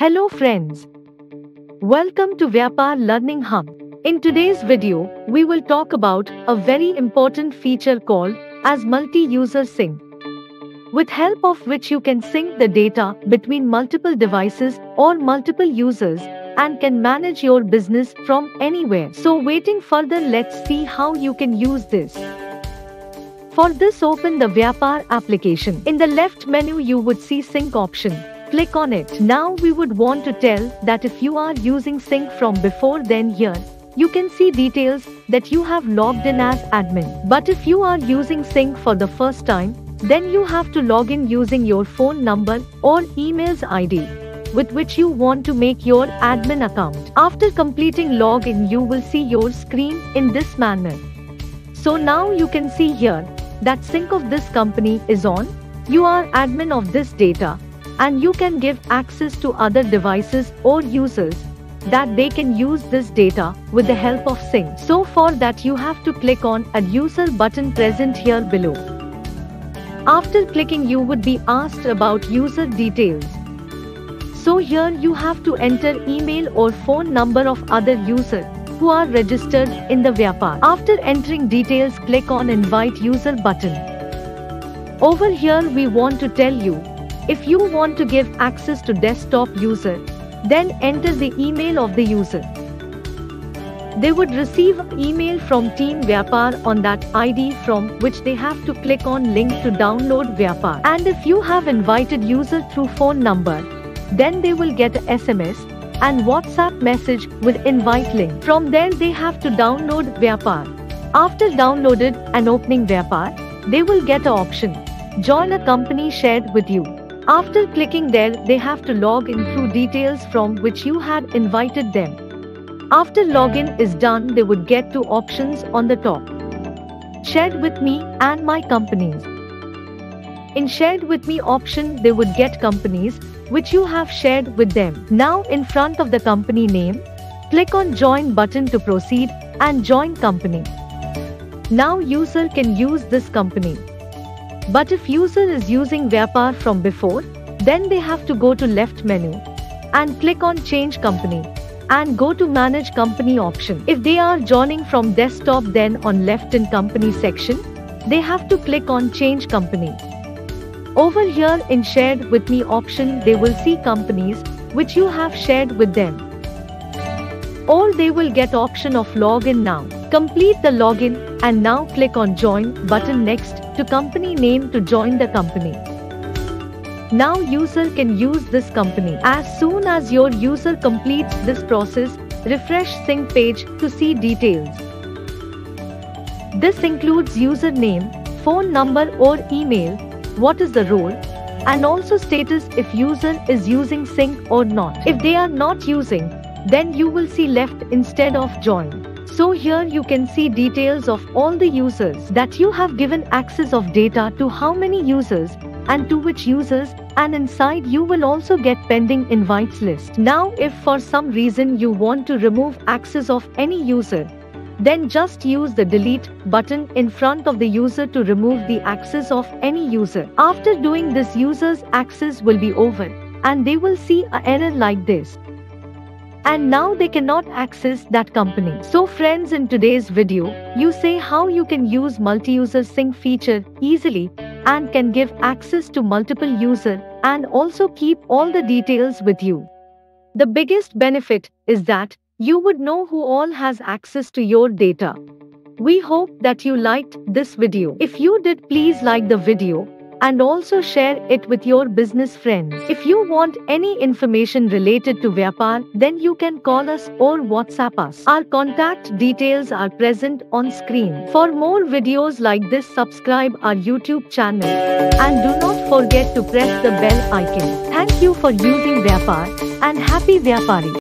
Hello friends. Welcome to Vyapar Learning Hub. In today's video, we will talk about a very important feature called as multi-user sync. With help of which you can sync the data between multiple devices or multiple users and can manage your business from anywhere. So waiting further let's see how you can use this. For this open the Vyapar application. In the left menu you would see sync option. Click on it. Now we would want to tell that if you are using sync from before then here, you can see details that you have logged in as admin. But if you are using sync for the first time, then you have to log in using your phone number or email's ID with which you want to make your admin account. After completing login you will see your screen in this manner. So now you can see here that sync of this company is on. You are admin of this data and you can give access to other devices or users that they can use this data with the help of sync. So for that you have to click on add user button present here below. After clicking you would be asked about user details. So here you have to enter email or phone number of other user who are registered in the Vyapar. After entering details click on invite user button. Over here we want to tell you if you want to give access to desktop user, then enter the email of the user. They would receive email from Team Vyapar on that ID from which they have to click on link to download Vyapar. And if you have invited user through phone number, then they will get a SMS and WhatsApp message with invite link. From there they have to download Vyapar. After downloaded and opening Vyapar, they will get a option. Join a company shared with you. After clicking there, they have to log in through details from which you had invited them. After login is done, they would get two options on the top. Shared with me and my companies. In shared with me option, they would get companies which you have shared with them. Now in front of the company name, click on join button to proceed and join company. Now user can use this company. But if user is using Vyapar from before, then they have to go to left menu and click on change company and go to manage company option. If they are joining from desktop then on left in company section, they have to click on change company. Over here in shared with me option they will see companies which you have shared with them. Or they will get option of login now. Complete the login and now click on join button next to company name to join the company. Now user can use this company. As soon as your user completes this process, refresh sync page to see details. This includes username, phone number or email, what is the role, and also status if user is using sync or not. If they are not using, then you will see left instead of join. So here you can see details of all the users that you have given access of data to how many users and to which users and inside you will also get pending invites list. Now if for some reason you want to remove access of any user, then just use the delete button in front of the user to remove the access of any user. After doing this user's access will be over and they will see a error like this and now they cannot access that company. So friends in today's video, you say how you can use multi-user sync feature easily and can give access to multiple user and also keep all the details with you. The biggest benefit is that you would know who all has access to your data. We hope that you liked this video. If you did please like the video and also share it with your business friends. If you want any information related to Vyapar, then you can call us or WhatsApp us. Our contact details are present on screen. For more videos like this, subscribe our YouTube channel and do not forget to press the bell icon. Thank you for using Vyapar and happy Vyapari.